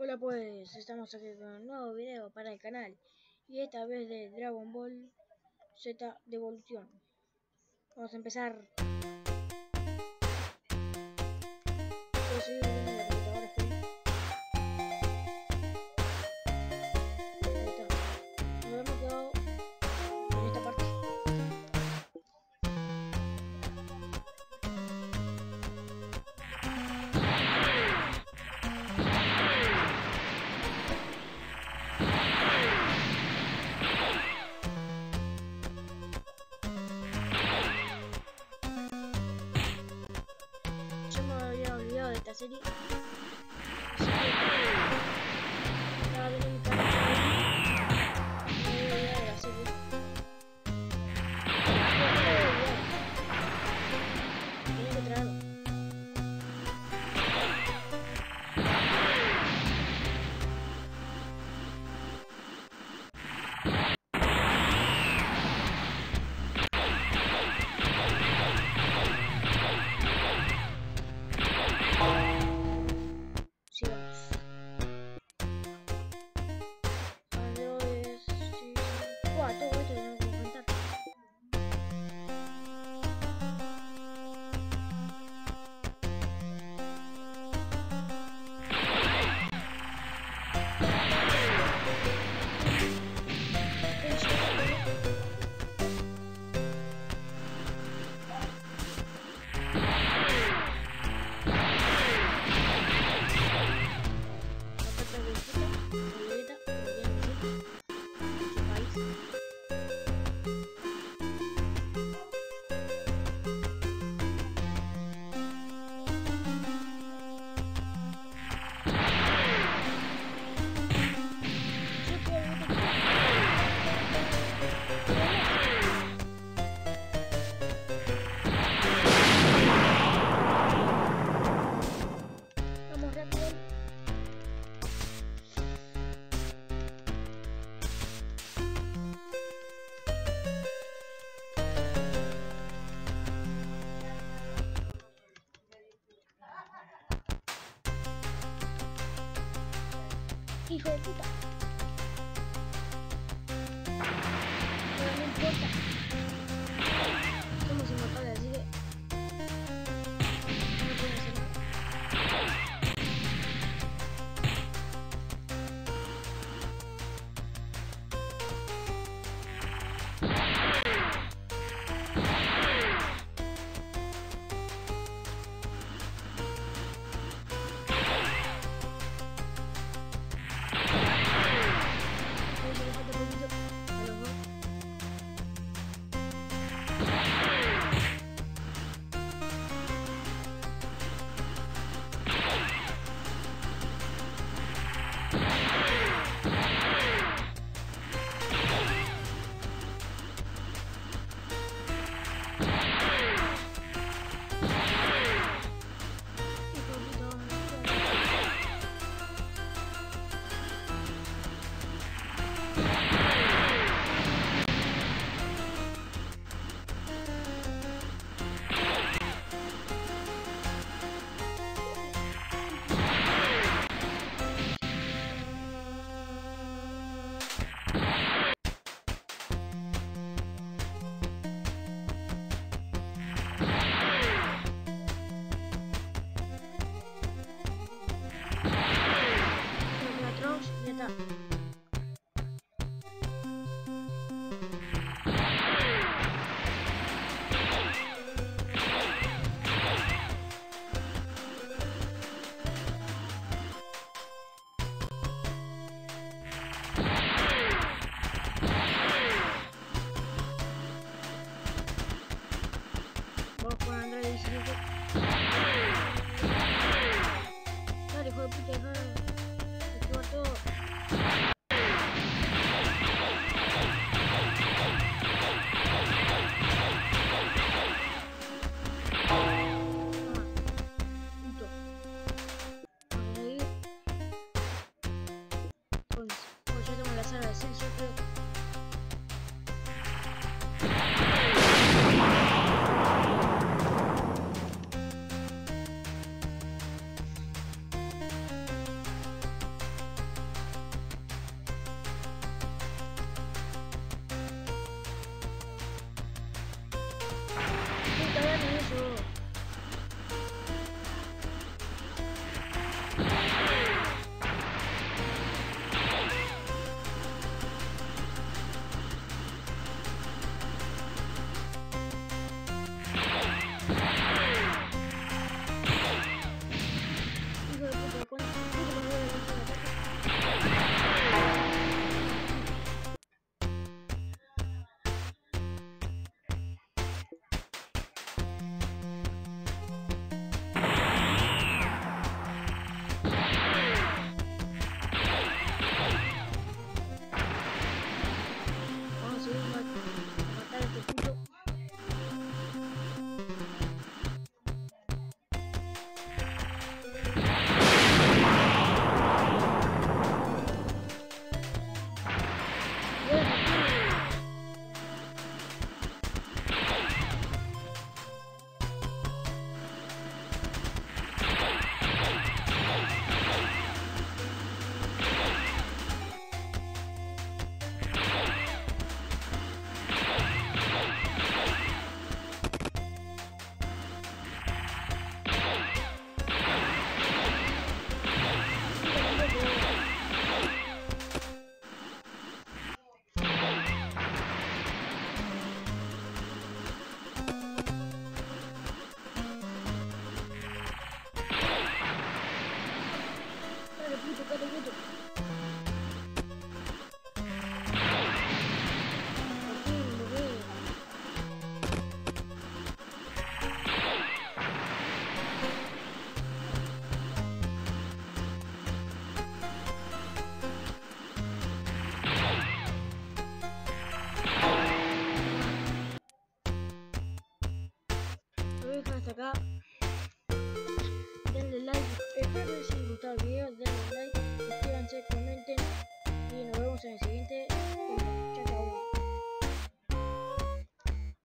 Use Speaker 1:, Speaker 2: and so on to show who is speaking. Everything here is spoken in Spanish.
Speaker 1: Hola pues, estamos aquí con un nuevo video para el canal y esta vez de Dragon Ball Z Devolución. Vamos a empezar. había olvidado de esta serie. に飛ぶだ。lo hasta acá. Denle like, espero que les haya el video, denle like, suscríbanse, comenten y nos vemos en el siguiente.